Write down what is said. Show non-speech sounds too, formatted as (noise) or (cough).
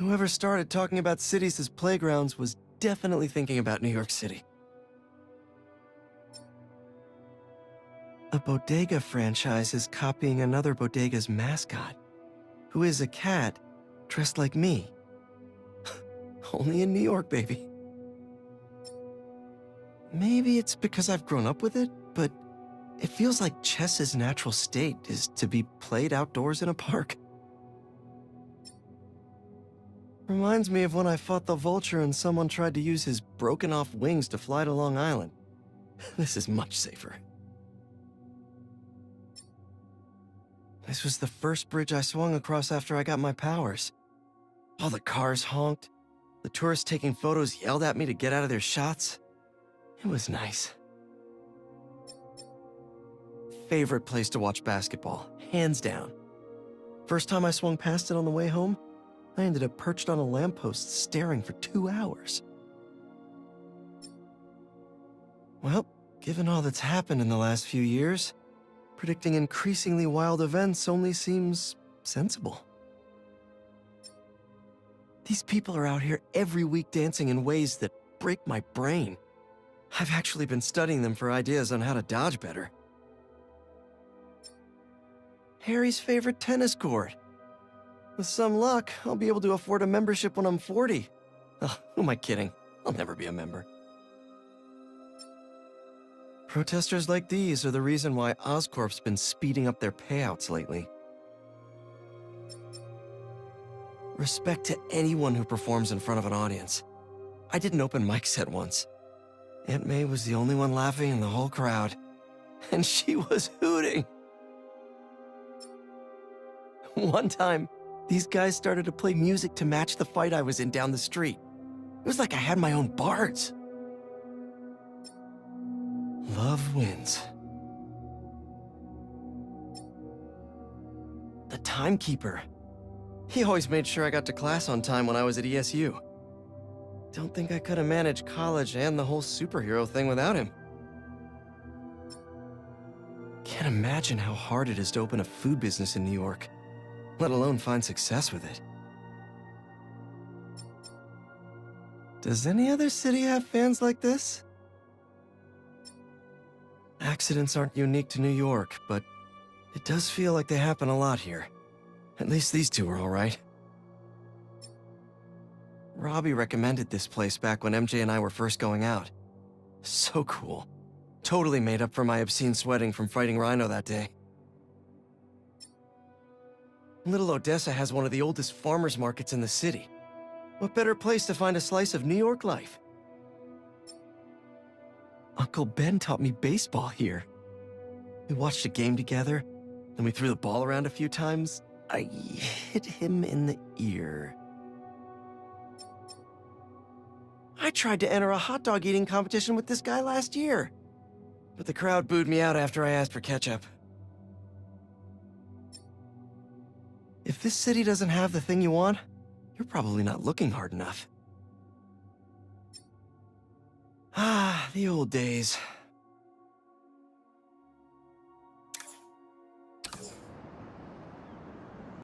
Whoever started talking about cities as playgrounds was definitely thinking about New York City. A bodega franchise is copying another bodega's mascot, who is a cat dressed like me. (laughs) Only in New York, baby. Maybe it's because I've grown up with it, but it feels like chess's natural state is to be played outdoors in a park. Reminds me of when I fought the vulture and someone tried to use his broken off wings to fly to Long Island. (laughs) This is much safer. This was the first bridge I swung across after I got my powers. All the cars honked. The tourists taking photos yelled at me to get out of their shots. It was nice. Favorite place to watch basketball, hands down. First time I swung past it on the way home, I ended up perched on a lamppost staring for two hours. Well, given all that's happened in the last few years, predicting increasingly wild events only seems sensible. These people are out here every week dancing in ways that break my brain. I've actually been studying them for ideas on how to dodge better. Harry's favorite tennis court. With some luck, I'll be able to afford a membership when I'm 40. Oh, who am I kidding? I'll never be a member. Protesters like these are the reason why Oscorp's been speeding up their payouts lately. Respect to anyone who performs in front of an audience. I did an open mic set once. Aunt May was the only one laughing in the whole crowd. And she was hooting. One time, these guys started to play music to match the fight I was in down the street. It was like I had my own bards. Love wins. The timekeeper. He always made sure I got to class on time when I was at ESU. Don't think I could have managed college and the whole superhero thing without him. Can't imagine how hard it is to open a food business in New York, let alone find success with it. Does any other city have fans like this? Accidents aren't unique to New York, but it does feel like they happen a lot here. At least these two are alright. Robbie recommended this place back when MJ and I were first going out. So cool. Totally made up for my obscene sweating from fighting Rhino that day. Little Odessa has one of the oldest farmers markets in the city. What better place to find a slice of New York life? Uncle Ben taught me baseball here. We watched a game together, then we threw the ball around a few times. I hit him in the ear. I tried to enter a hot dog eating competition with this guy last year. But the crowd booed me out after I asked for ketchup. If this city doesn't have the thing you want, you're probably not looking hard enough. Ah, the old days.